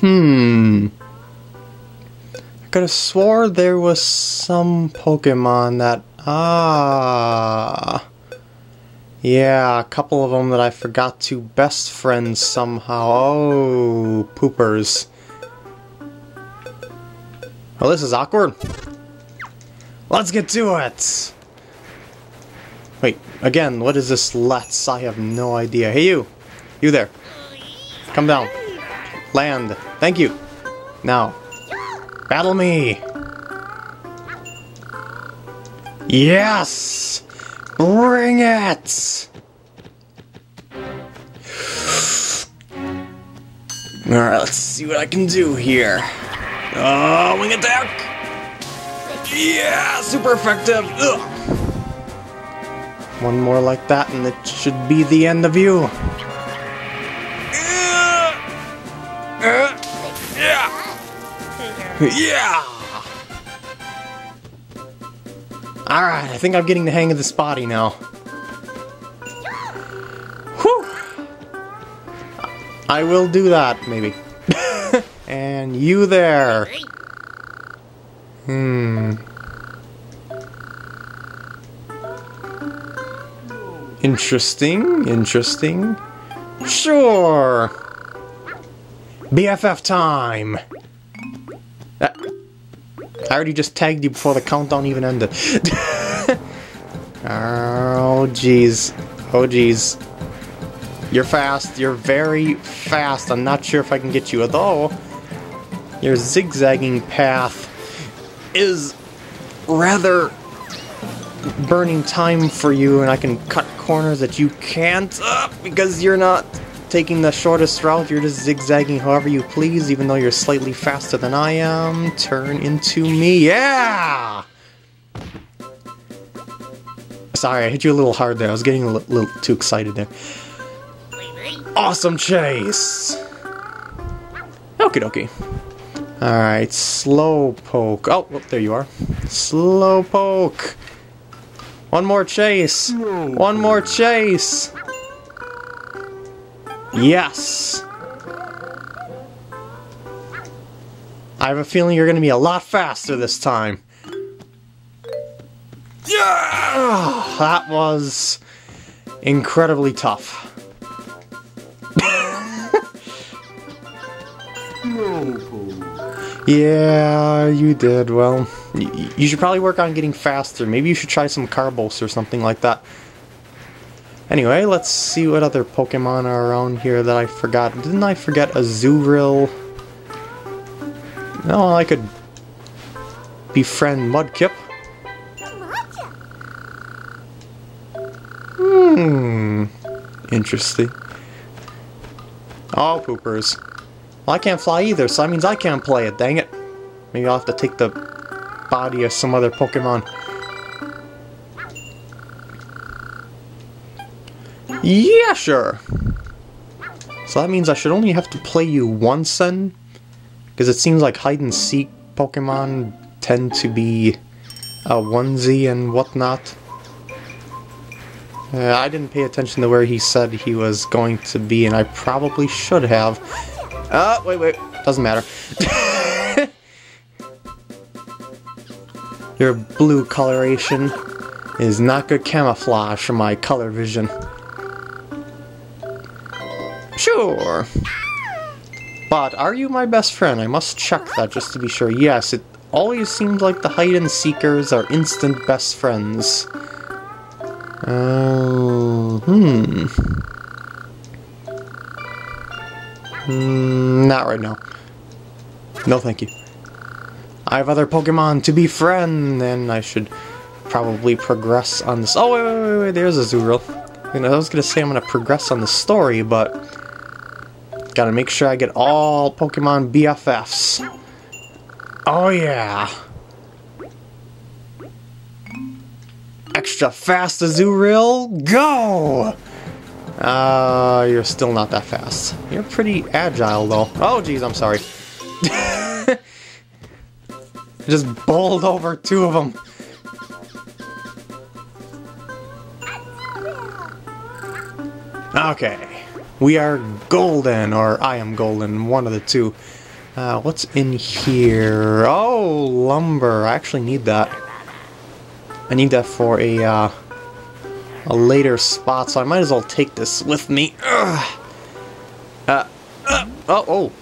Hmm. I could have swore there was some Pokemon that. Ah. Yeah, a couple of them that I forgot to best friends somehow. Oh, poopers. Well, this is awkward. Let's get to it! Wait, again, what is this let's? I have no idea. Hey, you! You there. Come down. Land. Thank you. Now. Battle me! Yes! Bring it! Alright, let's see what I can do here. Oh, wing attack! Yeah, super effective! Ugh. One more like that and it should be the end of you. Yeah! Alright, I think I'm getting the hang of the spotty now. Whew! I will do that, maybe. and you there! Hmm. Interesting, interesting. Sure! BFF time! I already just tagged you before the countdown even ended. oh, jeez. Oh, jeez. You're fast. You're very fast. I'm not sure if I can get you, although your zigzagging path is rather burning time for you, and I can cut corners that you can't uh, because you're not taking the shortest route. You're just zigzagging however you please, even though you're slightly faster than I am. Turn into me. Yeah! Sorry, I hit you a little hard there. I was getting a little too excited there. Awesome chase! Okie dokie. Alright, slow poke. Oh, oh, there you are. Slow poke. One more chase. One more chase. Yes. I have a feeling you're going to be a lot faster this time. Yeah! That was incredibly tough. yeah, you did. Well, you should probably work on getting faster. Maybe you should try some Carbos or something like that. Anyway, let's see what other Pokemon are around here that I forgot. Didn't I forget Azurill? No, I could befriend Mudkip. Hmm. Interesting. Oh, poopers. Well, I can't fly either, so that means I can't play it, dang it. Maybe I'll have to take the body of some other Pokemon. Yeah, sure. So that means I should only have to play you once then? Because it seems like hide-and-seek Pokemon tend to be a onesie and whatnot. Uh, I didn't pay attention to where he said he was going to be, and I probably should have. Oh, wait, wait. Doesn't matter. Your blue coloration is not good camouflage for my color vision. Sure. But are you my best friend? I must check that just to be sure. Yes, it always seems like the hide-and-seekers are instant best friends. Uh, hmm. Mm, not right now. No thank you. I have other Pokemon to befriend, and I should probably progress on this. Oh, wait, wait, wait, wait, there's Azurill. You know, I was gonna say I'm gonna progress on the story, but gotta make sure I get all Pokemon BFFs. Oh, yeah. Extra fast Azurill, go! Uh, you're still not that fast. You're pretty agile, though. Oh, geez, I'm sorry. Just bowled over two of them. Okay. We are golden, or I am golden, one of the two. Uh, what's in here? Oh, lumber. I actually need that. I need that for a, uh, a later spot, so I might as well take this with me. Ugh. Uh, uh, oh, oh.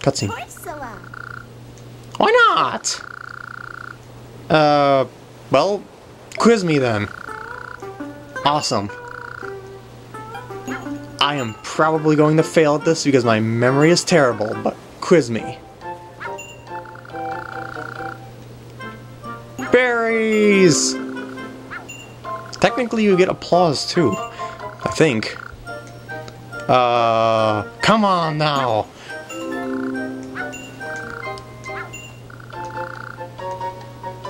Cutscene. Why not? Uh, well, quiz me then. Awesome. I am probably going to fail at this because my memory is terrible, but quiz me. Berries! Technically you get applause too, I think. Uh, come on now!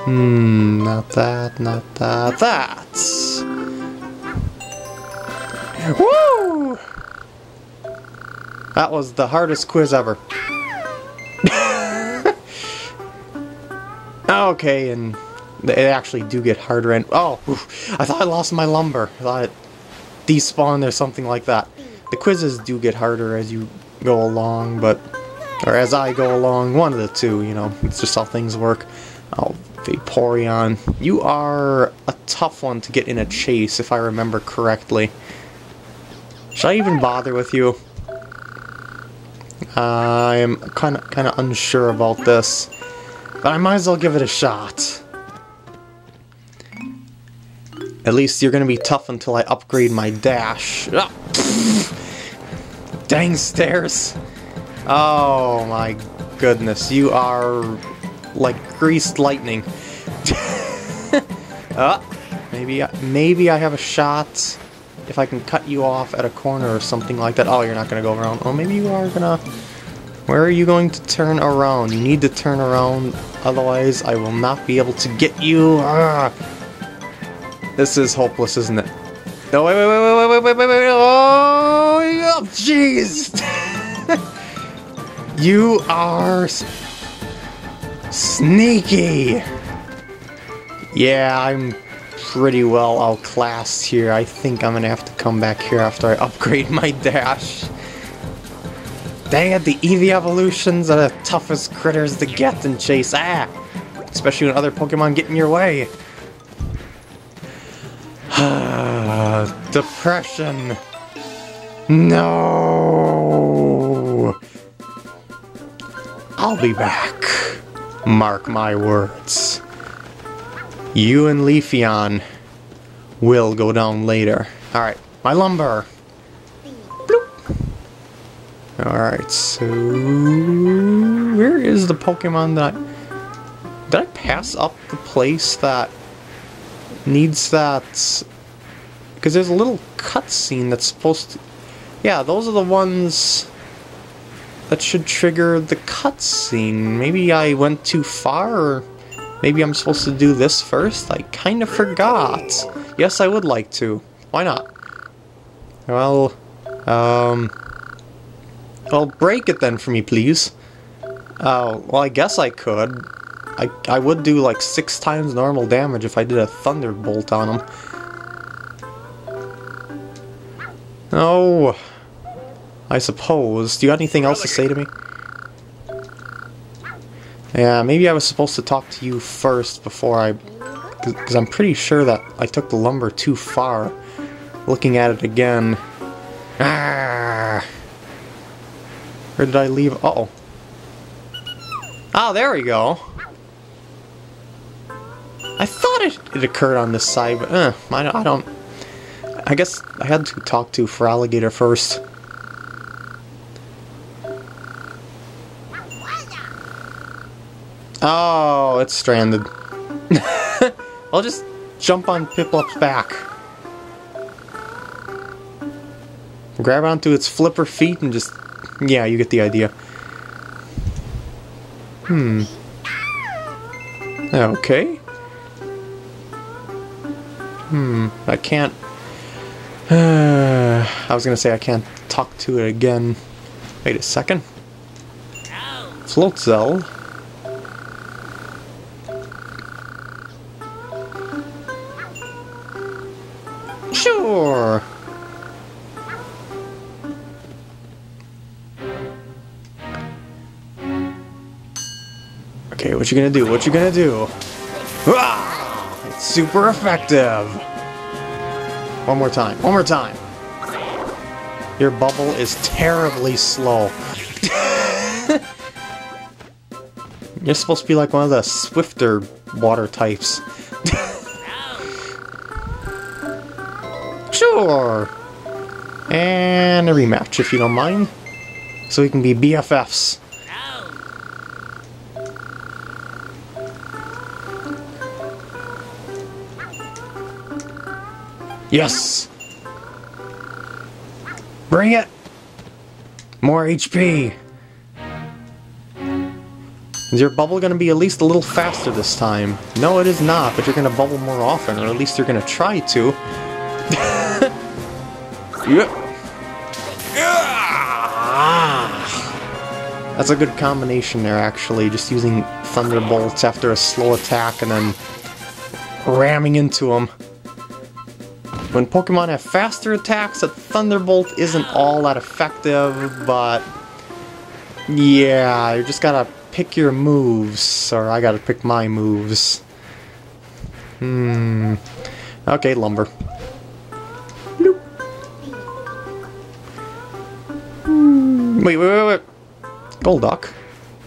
Hmm, not that, not that, that! Woo! That was the hardest quiz ever. okay, and they actually do get harder and- Oh! I thought I lost my lumber. I thought it despawned or something like that. The quizzes do get harder as you go along, but... Or as I go along, one of the two, you know. It's just how things work. Oh, Vaporeon. You are a tough one to get in a chase, if I remember correctly. Should I even bother with you? I am kind of kind of unsure about this, but I might as well give it a shot. At least you're gonna be tough until I upgrade my dash. Ah, Dang stairs! Oh my goodness, you are like greased lightning. uh, maybe maybe I have a shot if I can cut you off at a corner or something like that. Oh, you're not going to go around. Oh, maybe you are going to... Where are you going to turn around? You need to turn around, otherwise I will not be able to get you. Ah. This is hopeless, isn't it? No, wait, wait, wait, wait, wait, wait, wait, wait, oh, jeez! you are sneaky! Yeah, I'm pretty well outclassed here. I think I'm gonna have to come back here after I upgrade my dash. Dang it, the Eevee evolutions are the toughest critters to get and chase. Ah! Especially when other Pokemon get in your way. Depression. No. I'll be back. Mark my words. You and Leafeon will go down later. Alright, my lumber. Alright, so... Where is the Pokemon that... Did I pass up the place that needs that... Because there's a little cutscene that's supposed to... Yeah, those are the ones that should trigger the cutscene. Maybe I went too far, or... Maybe I'm supposed to do this first? I kind of forgot. Yes, I would like to. Why not? Well, um... Well, break it then for me, please. Oh, well, I guess I could. I, I would do like six times normal damage if I did a Thunderbolt on him. Oh, I suppose. Do you have anything else to say to me? Yeah, maybe I was supposed to talk to you first before I... Because I'm pretty sure that I took the lumber too far. Looking at it again. Ah! Where did I leave? Uh oh Oh, there we go. I thought it, it occurred on this side, but uh, I, I don't... I guess I had to talk to Feraligatr first. Oh, it's stranded. I'll just jump on Piplup's back. Grab onto its flipper feet and just... Yeah, you get the idea. Hmm. Okay. Hmm, I can't... I was gonna say I can't talk to it again. Wait a second. Floatzel. Sure. What you gonna do? What you gonna do? Ah! It's super effective! One more time. One more time. Your bubble is terribly slow. You're supposed to be like one of the swifter water types. sure! And a rematch, if you don't mind. So we can be BFFs. Yes! Bring it! More HP! Is your bubble going to be at least a little faster this time? No, it is not, but you're going to bubble more often, or at least you're going to try to. Ah. That's a good combination there, actually, just using Thunderbolts after a slow attack and then ramming into them. When Pokemon have faster attacks, a Thunderbolt isn't all that effective, but yeah, you just gotta pick your moves, or I gotta pick my moves. Hmm. Okay, Lumber. Bloop. Wait, wait, wait, wait. Golduck,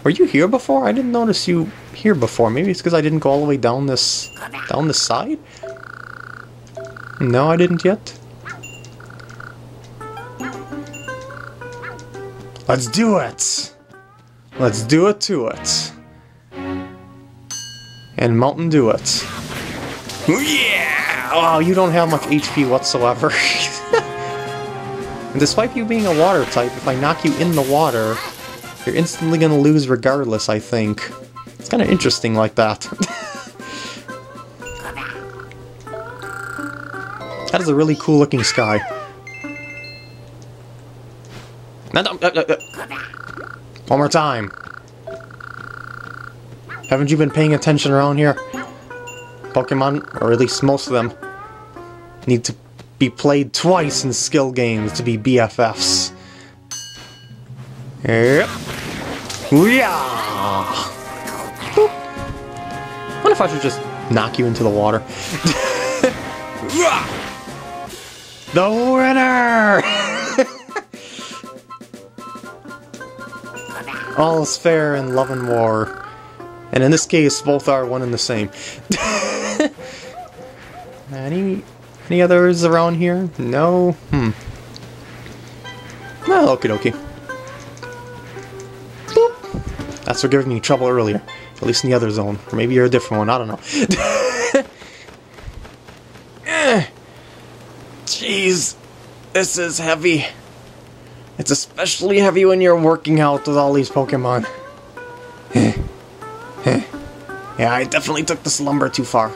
were you here before? I didn't notice you here before. Maybe it's because I didn't go all the way down this down this side? No, I didn't yet. Let's do it! Let's do it to it. And Mountain Dew it. Yeah! Oh, you don't have much HP whatsoever. and despite you being a water type, if I knock you in the water, you're instantly gonna lose regardless, I think. It's kinda interesting like that. That is a really cool looking sky. Uh, uh, uh. One more time. Haven't you been paying attention around here? Pokemon, or at least most of them, need to be played twice in skill games to be BFFs. Yep. Yeah. What if I should just knock you into the water? The winner! All is fair in love and war. And in this case, both are one and the same. any any others around here? No? Hmm. Well, okie dokie. That's what gave me trouble earlier. At least in the other zone. Or maybe you're a different one, I don't know. Jeez, this is heavy. It's especially heavy when you're working out with all these Pokemon. yeah, I definitely took the slumber too far.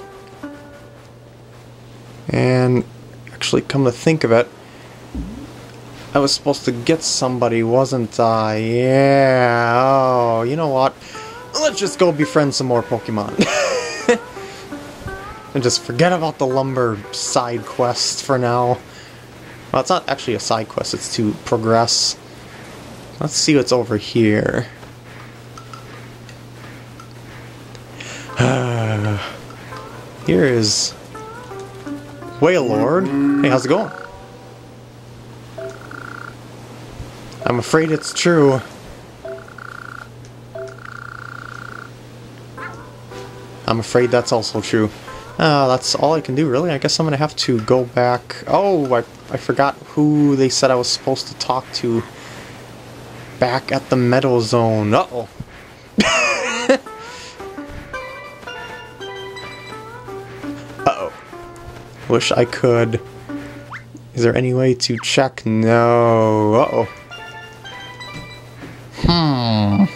And actually, come to think of it, I was supposed to get somebody, wasn't I? Yeah. Oh, you know what? Let's just go befriend some more Pokemon. and just forget about the lumber side quest for now. Well, it's not actually a side quest, it's to progress. Let's see what's over here. here is Wailord. Hey, how's it going? I'm afraid it's true. I'm afraid that's also true. Uh, that's all I can do, really. I guess I'm gonna have to go back. Oh, I, I forgot who they said I was supposed to talk to back at the Meadow Zone. Uh-oh. Uh-oh. Wish I could. Is there any way to check? No. Uh-oh. Hmm.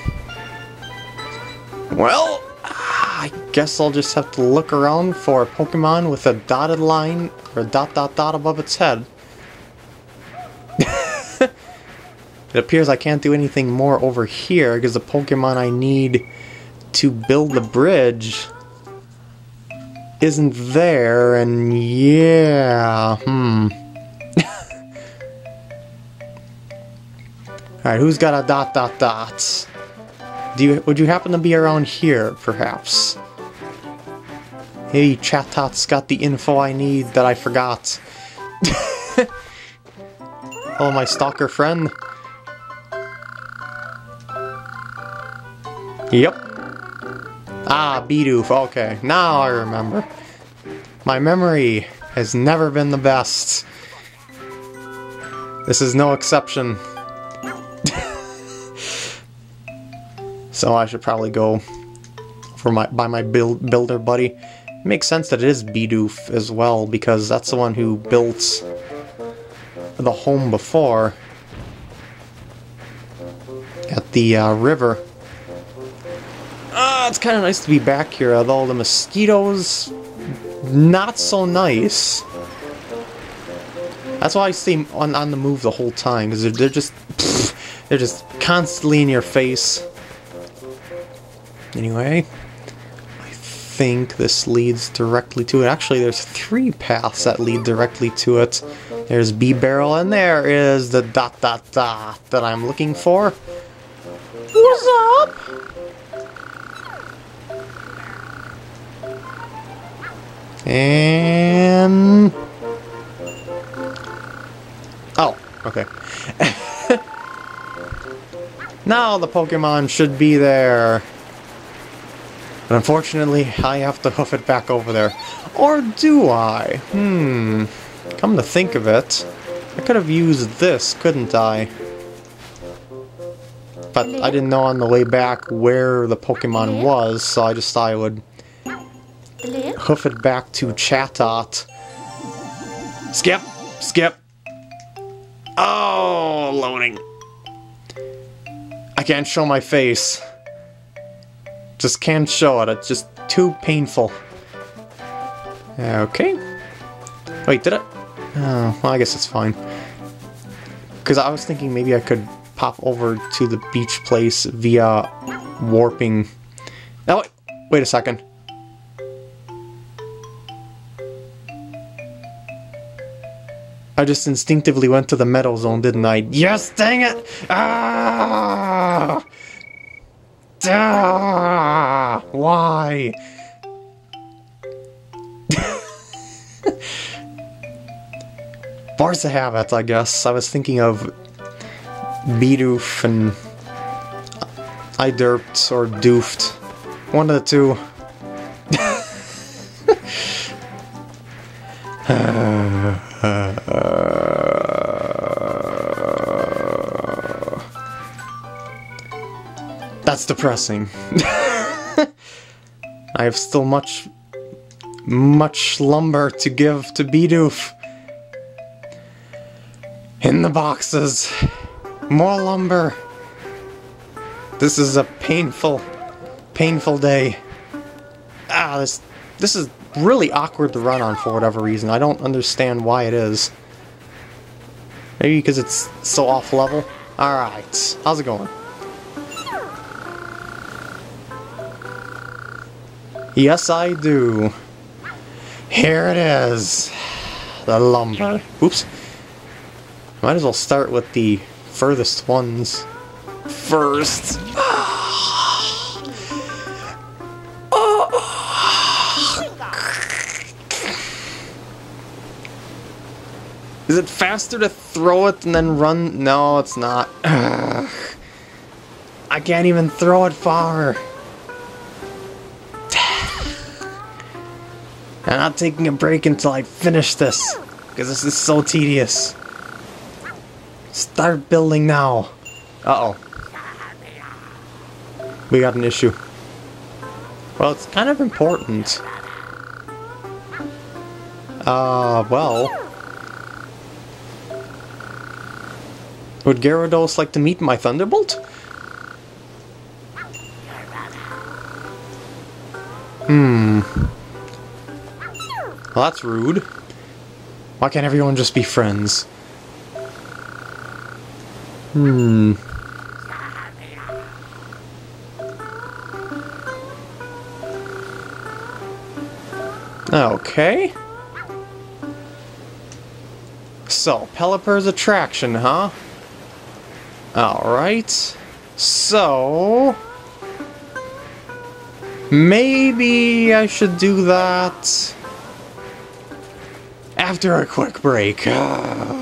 Well, I guess I'll just have to look around for a Pokemon with a dotted line or a dot dot dot above its head. it appears I can't do anything more over here because the Pokemon I need to build the bridge isn't there, and yeah, hmm. Alright, who's got a dot dot dot? Do you would you happen to be around here, perhaps? Hey, Chatot's got the info I need that I forgot. oh, my stalker friend. Yep. Ah, Bidoof, okay. Now I remember. My memory has never been the best. This is no exception. so I should probably go for my by my build, builder buddy. It makes sense that it is Bidoof as well, because that's the one who built the home before at the uh, river. Ah, it's kind of nice to be back here, with all the mosquitoes, not so nice. That's why I stay on, on the move the whole time, because they're, they're just, pfft, they're just constantly in your face. Anyway, I think this leads directly to it. Actually, there's three paths that lead directly to it. There's B-Barrel, and there is the dot dot dot that I'm looking for. What's up? And... Oh, okay. now the Pokemon should be there. But unfortunately, I have to hoof it back over there. Or do I? Hmm. Come to think of it, I could have used this, couldn't I? But I didn't know on the way back where the Pokemon was, so I just thought I would hoof it back to Chatot. Skip! Skip! Oh, loading. I can't show my face. Just can't show it. It's just too painful. Okay. Wait, did it? Oh, well, I guess it's fine. Because I was thinking maybe I could pop over to the beach place via warping. Now, wait, wait a second. I just instinctively went to the Meadow Zone, didn't I? Yes, dang it! Ah! Ah! Why? Force of habit, I guess. I was thinking of Bidoof and I derped or doofed. One of the two. That's depressing. I have still much, much lumber to give to Bidoof. In the boxes. More lumber. This is a painful, painful day. Ah, this, this is really awkward to run on for whatever reason. I don't understand why it is. Maybe because it's so off level? Alright, how's it going? Yes, I do. Here it is. The lumber. Oops. Might as well start with the furthest ones first. Is it faster to throw it and then run? No, it's not. I can't even throw it far. I'm not taking a break until I finish this, because this is so tedious. Start building now. Uh-oh. We got an issue. Well, it's kind of important. Uh, well... Would Gyarados like to meet my Thunderbolt? Well, that's rude. Why can't everyone just be friends? Hmm. Okay. So, Pelipper's attraction, huh? Alright. So... Maybe I should do that after a quick break. Ah.